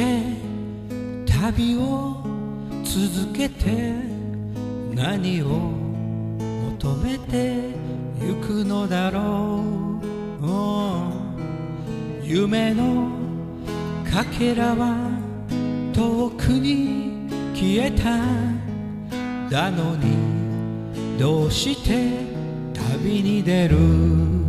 て旅を続けて何を求めてゆくのだろう。夢のかけらは遠くに消えた。だのにどうして旅に出る？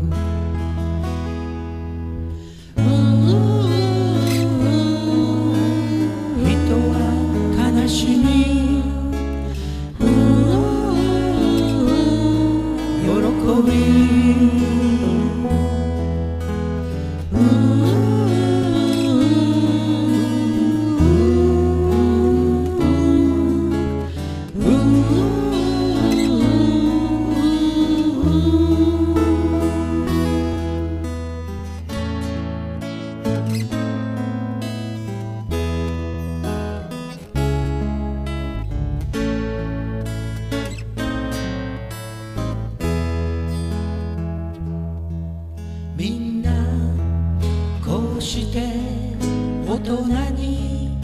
人に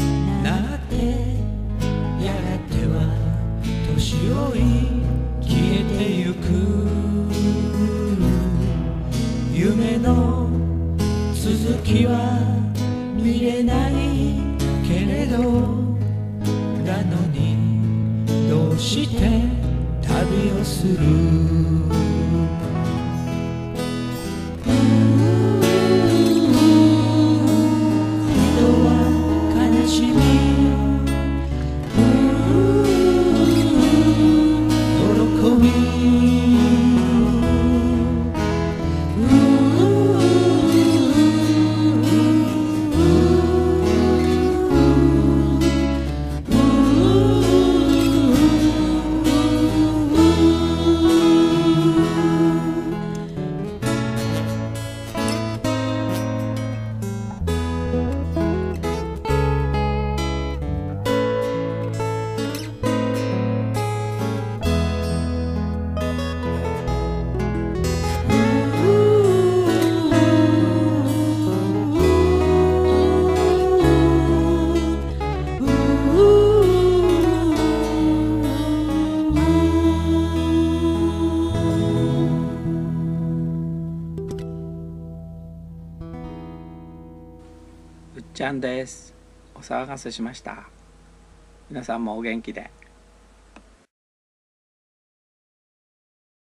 なってやがては年老い消えてゆく。夢の続きは見れないけれどなのにどうして旅をする？はちゃんです。お騒がせしました。皆さんもお元気で。